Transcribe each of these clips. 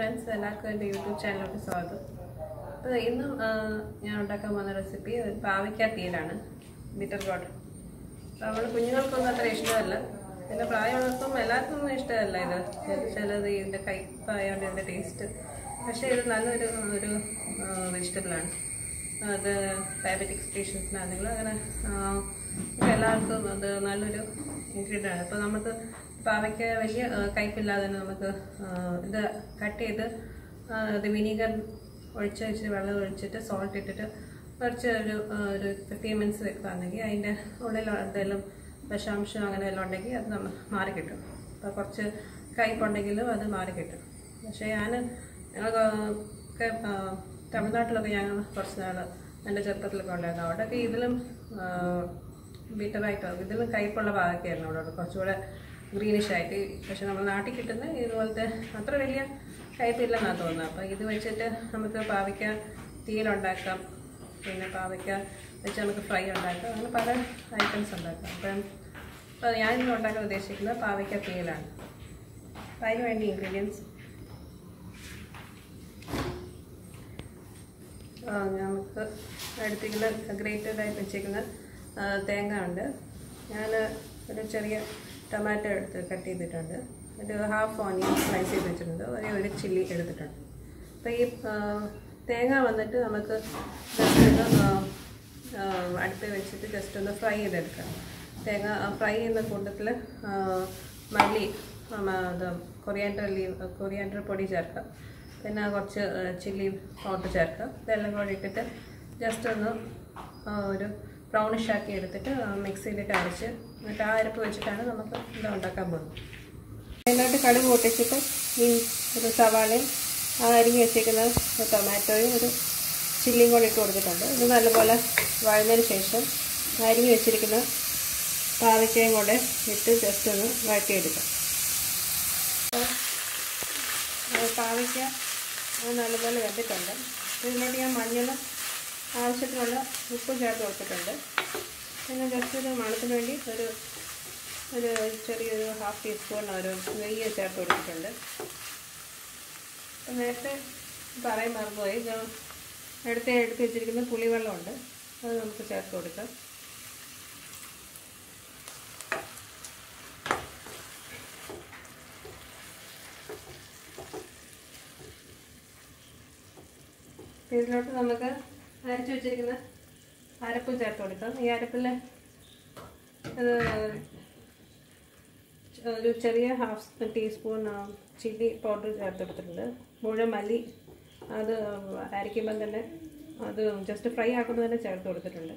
Friends എല്ലാവർക്കും എന്റെ YouTube ചാനലിലോട്ട് സ്വാഗതം. അപ്പോൾ ഇന്ന് ഞാൻ ഉണ്ടാക്കാൻ പോകുന്ന റെസിപ്പി പാവയ്ക്ക തീരാണ് ബിറ്റർ ഗോഡ് നമ്മൾ കുഞ്ഞുങ്ങൾക്കൊന്നും അത്ര ഇഷ്ടമല്ല. പിന്നെ പ്രായമുള്ളവർക്കും എല്ലാവർക്കും ഇഷ്ടമല്ല ഇത്. ചില- ചിലത് ഇതിന്റെ കയ്പായതുകൊണ്ട് ഇതിന്റെ ടേസ്റ്റ് പക്ഷേ ഇത് നല്ലൊരു ഒരു വെജിറ്റബിളാണ് അത് ഡയബറ്റിക്സ് പേഷ്യൻസിനാണെങ്കിലും അങ്ങനെ എല്ലാവർക്കും അത് നല്ലൊരു ആണ്. ഇപ്പോൾ നമുക്ക് പാവയ്ക്ക വലിയ ആ, കയ്പില്ലാതെ തന്നെ നമുക്ക് ഇത് കട്ട് ചെയ്ത് അത് വിനീഗർ ഒഴിച്ച് വെച്ച് വെള്ളം ഒഴിച്ചിട്ട് സോൾട്ട് ഇട്ടിട്ട് കുറച്ച് ഒരു ഒരു ഫിഫ്റ്റീൻ മിനിറ്റ്സ് വെക്കുകയാണെങ്കിൽ അതിന്റെ ഉള്ളിൽ എന്തെങ്കിലും വിഷാംശം അങ്ങനെ എല്ലാം ഉണ്ടെങ്കിൽ അത് നമ്മൾ മാറി കിട്ടും. അപ്പോൾ കുറച്ച് കയ്പുണ്ടെങ്കിലും അത് മാറി കിട്ടും. പക്ഷേ ഞാൻ ഞങ്ങളൊക്കെ തമിഴ്നാട്ടിലൊക്കെ ഞങ്ങൾ കുറച്ച് നാൾ എന്റെ ചെറുപ്പത്തിലൊക്കെ ഉണ്ടായിരുന്നു. അവിടെയൊക്കെ ഇതിലും ബീറ്ററായിട്ടോ ഇതിലും കയ്പുള്ള ഭാഗമൊക്കെയായിരുന്നു അവിടെ. കുറച്ചുകൂടെ ഗ്രീനിഷ് ആയിട്ട്. പക്ഷെ നമ്മൾ നാട്ടിൽ കിട്ടുന്ന ഇതുപോലത്തെ അത്ര വലിയ കയ്പില്ലെന്നാണ് തോന്നുന്നത്. അപ്പോൾ ഇത് വെച്ചിട്ട് നമുക്ക് പാവയ്ക്ക തീയിലുണ്ടാക്കാം. പിന്നെ പാവയ്ക്ക വെച്ച് നമുക്ക് ഫ്രൈ ഉണ്ടാക്കാം. അങ്ങനെ പല ഐറ്റംസ് ഉണ്ടാക്കാം. അപ്പം അപ്പോൾ ഞാനിന്ന് ഉണ്ടാക്കാൻ ഉദ്ദേശിക്കുന്നത് പാവയ്ക്ക തീയിലാണ്. അപ്പം അതിന് വേണ്ടി ഇൻഗ്രീഡിയൻസ് നമുക്ക് എടുത്തിരിക്കുന്ന ആയി വെച്ചേക്കുന്ന തേങ്ങ ഉണ്ട് ഞാൻ ഒരു ചെറിയ ടൊമാറ്റോ എടുത്ത് കട്ട് ചെയ്തിട്ടുണ്ട്. ഒരു ഹാഫ് ഓണിയൻ സ്ലൈസ് ചെയ്ത് വെച്ചിട്ടുണ്ട്. ഒരു ഒരു ചില്ലി എടുത്തിട്ടുണ്ട്. അപ്പോൾ ഈ തേങ്ങ വന്നിട്ട് നമുക്ക് ജസ്റ്റ് ഒന്ന് അടുപ്പിൽ വെച്ചിട്ട് ജസ്റ്റ് ഒന്ന് ഫ്രൈ ചെയ്തെടുക്കാം. തേങ്ങ ഫ്രൈ ചെയ്യുന്ന കൂട്ടത്തിൽ മല്ലി അത് കൊറിയാൻഡർ ലീവ് കൊറിയാൻഡർ പൊടി ചേർക്കാം. പിന്നെ കുറച്ച് ചില്ലി പൗഡർ ചേർക്കാം. ഇതെല്ലാം കൂടി ഇട്ടിട്ട് ജസ്റ്റ് ഒന്ന് ഒരു ബ്രൗണിഷ് ആക്കി എടുത്തിട്ട് മിക്സിയിലിട്ട് അരച്ച് എന്നിട്ട് ആ അരപ്പ് വെച്ചിട്ടാണ് നമുക്ക് ഇത് ഉണ്ടാക്കാൻ പോകുന്നത്. അതിനായിട്ട് കടുക് പൊട്ടിച്ചിട്ട് ഈ ഒരു സവാളയും ആ അരിഞ്ഞ് വെച്ചേക്കുന്ന ടൊമാറ്റോയും ഒരു ചില്ലിയും കൂടെ ഇട്ട് കൊടുത്തിട്ടുണ്ട്. ഇത് നല്ലപോലെ വഴന്നതിന് ശേഷം അരിഞ്ഞ് വെച്ചിരിക്കുന്ന പാവയ്ക്കയും കൂടെ ഇട്ട് ജസ്റ്റ് ഒന്ന് വഴറ്റിയെടുക്കാം. പാവയ്ക്ക നല്ലപോലെ വെന്തിട്ടുണ്ട്. ഇതിലോട്ട് ഞാൻ മഞ്ഞളും ആവശ്യത്തിനുള്ള ഉപ്പ് ചേർത്ത് കൊടുത്തിട്ടുണ്ട്. പിന്നെ ജസ്റ്റ് ഒരു മണത്തിന് വേണ്ടി ഒരു ഒരു ചെറിയൊരു ഹാഫ് ടീസ്പൂൺ ഒരു നെയ്യ് ചേർത്ത് കൊടുത്തിട്ടുണ്ട്. നേരത്തെ പറയാൻ മറന്നുപോയി. എടുത്ത് എടുത്ത് വെച്ചിരിക്കുന്ന പുളിവെള്ളമുണ്ട്. അത് നമുക്ക് ചേർത്ത് കൊടുക്കാം. ഇതിലോട്ട് നമുക്ക് അരച്ച് വെച്ചിരിക്കുന്ന അരപ്പും ചേർത്ത് കൊടുക്കാം. ഈ അരപ്പിൽ ഒരു ചെറിയ ഹാഫ് ടീസ്പൂൺ ചില്ലി പൗഡർ ചേർത്ത് കൊടുത്തിട്ടുണ്ട്. മുഴുവൻ മല്ലി അത് അരയ്ക്കുമ്പം തന്നെ അത് ജസ്റ്റ് ഫ്രൈ ആക്കുമ്പോൾ തന്നെ ചേർത്ത് കൊടുത്തിട്ടുണ്ട്.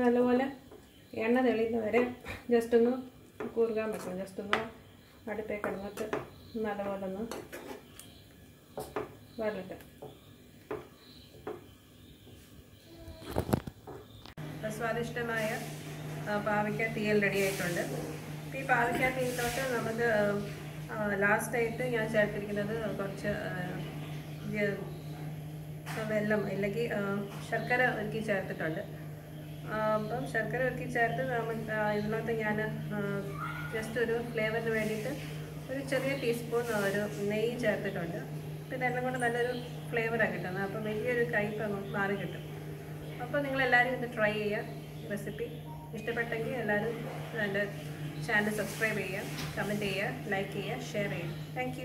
നല്ലപോലെ എണ്ണ തെളിയുന്ന വരെ ജസ്റ്റ് ഒന്ന് കൂറുകാൻ പറ്റും ജസ്റ്റ് ഒന്ന് അടുപ്പേ കിടന്നിട്ട് നല്ലപോലെ ഒന്ന് വരട്ടെ. സ്വാദിഷ്ടമായ പാവയ്ക്ക തീയൽ റെഡി ആയിട്ടുണ്ട്. ഈ പാവയ്ക്ക തീയിലോട്ട് നമുക്ക് ലാസ്റ്റായിട്ട് ഞാൻ ചേർത്തിരിക്കുന്നത് കുറച്ച് വെള്ളം അല്ലെങ്കിൽ ശർക്കര ഒരുക്കി ചേർത്തിട്ടുണ്ട്. അപ്പം ശർക്കര ഒക്കെ ചേർത്ത് നമുക്ക് ഇതിനകത്ത് ഞാൻ ജസ്റ്റ് ഒരു ഫ്ലേവറിന് വേണ്ടിയിട്ട് ഒരു ചെറിയ ടീസ്പൂൺ ഒരു നെയ്യ് ചേർത്തിട്ടുണ്ട്. പിന്നെ എല്ലാം കൊണ്ട് നല്ലൊരു ഫ്ലേവറാണ് കിട്ടുന്നത്. അപ്പം വലിയൊരു കയ്പ് മാറി കിട്ടും. അപ്പോൾ നിങ്ങളെല്ലാവരും ഇത് ട്രൈ ചെയ്യുക റെസിപ്പി ഇഷ്ടപ്പെട്ടെങ്കിൽ എല്ലാവരും എന്റെ ചാനൽ സബ്സ്ക്രൈബ് ചെയ്യുക കമന്റ് ചെയ്യുക ലൈക്ക് ചെയ്യുക ഷെയർ ചെയ്യുക താങ്ക്